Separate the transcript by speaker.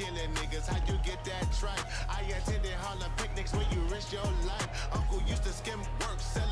Speaker 1: killing niggas. How you get that tripe? I attended Harlem picnics where you risk your life. Uncle used to skim work, selling